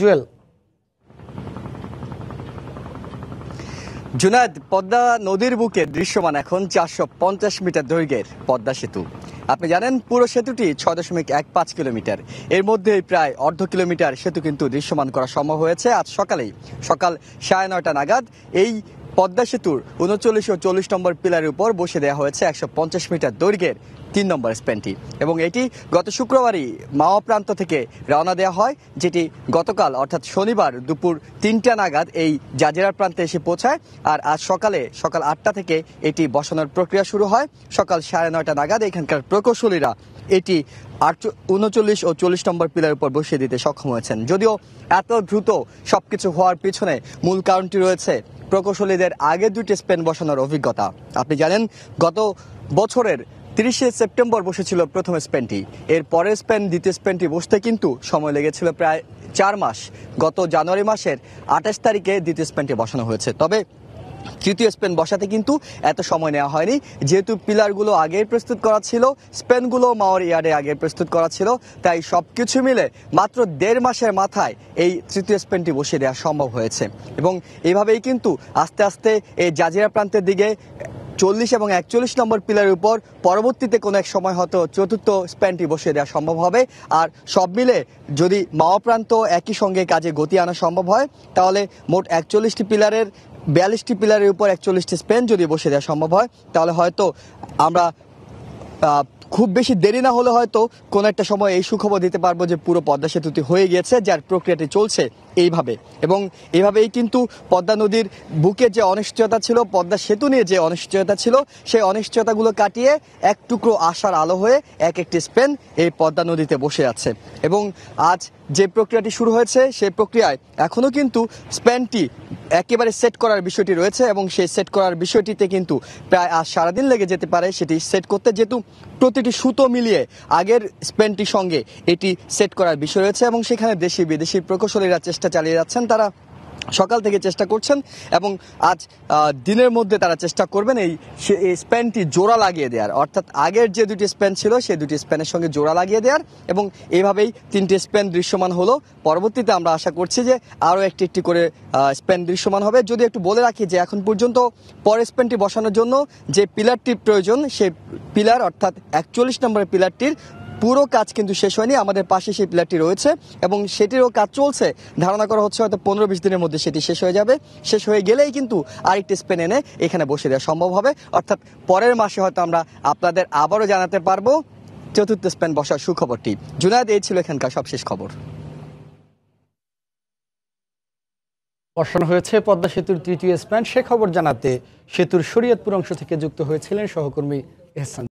জুয়েল। জুনায়দ, পদ্মা নদীর বুকে দৃশ্যমান এখন চারশো পঞ্চাশ মিটার দৈর্ঘ্যের পদ্মা সেতু। আপনি জানেন, পুরো সেতুটি ছয় দশমিক এক পাঁচ কিলোমিটার। এর মধ্যে প্রায় অর্ধ কিলোমিটার সেতু কিন্তু দৃশ্যমান করা সম্ভব হয়েছে। আজ সকালেই, সকাল সাড়ে নয়টা নাগাদ এই পদ্মা সেতুর উনচল্লিশ ও চল্লিশ নম্বর পিলারের উপর বসে দেওয়া হয়েছে একশো পঞ্চাশ মিটার দৈর্ঘ্যের তিন নম্বর স্প্যানটি। এবং এটি গত শুক্রবারই মাওয়া প্রান্ত থেকে রওনা দেওয়া হয়, যেটি গতকাল, অর্থাৎ শনিবার দুপুর তিনটা নাগাদ এই জাজিরার প্রান্তে এসে পৌঁছায়। আর আজ সকালে সকাল আটটা থেকে এটি বসানোর প্রক্রিয়া শুরু হয়। সকাল সাড়ে নয়টা নাগাদ এখানকার প্রকৌশলীরা এটি আট উনচল্লিশ ও চল্লিশ নম্বর পিলার উপর বসিয়ে দিতে সক্ষম হয়েছেন। যদিও এত দ্রুত সবকিছু হওয়ার পিছনে মূল কারণটি রয়েছে প্রকৌশলীদের আগে দুইটি স্পেন বসানোর অভিজ্ঞতা। আপনি জানেন, গত বছরের তিরিশে সেপ্টেম্বর বসেছিল প্রথম স্পেনটি। এর পরের স্পেন, দ্বিতীয় স্পেনটি বসতে কিন্তু সময় লেগেছিল প্রায় চার মাস। গত জানুয়ারি মাসের আঠাশ তারিখে দ্বিতীয় স্পেনটি বসানো হয়েছে। তবে তৃতীয় স্পেন বসাতে কিন্তু এত সময় নেওয়া হয়নি। যেহেতু পিলারগুলো আগে প্রস্তুত করা ছিল, স্পেনগুলো মাওয়ার ইয়ার্ডে আগে প্রস্তুত করা ছিল, তাই সব কিছু মিলে মাত্র দেড় মাসের মাথায় এই তৃতীয় স্পেনটি বসিয়ে দেওয়া সম্ভব হয়েছে। এবং এভাবেই কিন্তু আস্তে আস্তে এই জাজিরা প্রান্তের দিকে চল্লিশ এবং একচল্লিশ নম্বর পিলারের উপর পরবর্তীতে কোনো এক সময় হয়তো চতুর্থ স্প্যানটি বসিয়ে দেওয়া সম্ভব হবে। আর সব মিলে যদি মাওয়া প্রান্ত একই সঙ্গে কাজে গতি আনা সম্ভব হয়, তাহলে মোট একচল্লিশটি পিলারের বিয়াল্লিশটি পিলারের উপর একচল্লিশটি স্পেন যদি বসে দেওয়া সম্ভব হয় তাহলে হয়তো আমরা খুব বেশি দেরি না হলে হয়তো কোনো একটা সময় এই সুখবর দিতে পারব যে পুরো পদ্মা সেতুটি হয়ে গিয়েছে, যার প্রক্রিয়াটি চলছে এইভাবে। এবং এইভাবেই কিন্তু পদ্মা নদীর বুকে যে অনিশ্চয়তা ছিল, পদ্মা সেতু নিয়ে যে অনিশ্চয়তা ছিল, সেই অনিশ্চয়তাগুলো কাটিয়ে এক টুকরো আশার আলো হয়ে এক একটি স্পেন এই পদ্মা নদীতে বসে আছে। এবং আজ যে প্রক্রিয়াটি শুরু হয়েছে, সেই প্রক্রিয়ায় এখনও কিন্তু স্পেনটি একেবারে সেট করার বিষয়টি রয়েছে এবং সেই সেট করার বিষয়টিতে কিন্তু প্রায় আজ সারাদিন লেগে যেতে পারে, সেটি সেট করতে যেহেতু প্রতিটি সুতো মিলিয়ে আগের স্পেনটির সঙ্গে এটি সেট করার বিষয় রয়েছে এবং সেখানে দেশি বিদেশি প্রকৌশলীরা চেষ্টা চালিয়ে যাচ্ছেন। তারা সকাল থেকে চেষ্টা করছেন এবং আজ দিনের মধ্যে তারা চেষ্টা করবেন এই স্প্যানটি জোড়া লাগিয়ে দেওয়ার। অর্থাৎ আগের যে দুটি স্প্যান ছিল, সেই দুটি স্প্যানের সঙ্গে জোড়া লাগিয়ে দেওয়ার এবং এইভাবেই তিনটি স্প্যান দৃশ্যমান হলো। পরবর্তীতে আমরা আশা করছি যে আরও একটি একটি করে স্প্যান দৃশ্যমান হবে। যদি একটু বলে রাখি যে এখন পর্যন্ত পরের স্প্যানটি বসানোর জন্য যে পিলারটির প্রয়োজন, সেই পিলার অর্থাৎ একচল্লিশ নম্বরের পিলারটির পুরো কাজ কিন্তু শেষ হয়নি, আমাদের পাশে সেই প্লেয়ারটি রয়েছে এবং সেটিরও কাজ চলছে। ধারণা করা হচ্ছে হয়তো পনেরো বিশ দিনের মধ্যে সেটি শেষ হয়ে যাবে। শেষ হয়ে গেলেই কিন্তু আরেকটি স্পেন এনে এখানে বসে দেওয়া সম্ভব হবে। অর্থাৎ পরের মাসে হয়তো আমরা আপনাদের আবারও জানাতে পারব চতুর্থ স্পেন বসার সুখবরটি। জুনায়দ, এই ছিল এখানকার সবশেষ খবর। বসানো হয়েছে পদ্মা সেতুর তৃতীয় স্প্যান সে খবর জানাতে সেতুর শরীয়তপুর অংশ থেকে যুক্ত হয়েছিলেন সহকর্মী এহসান।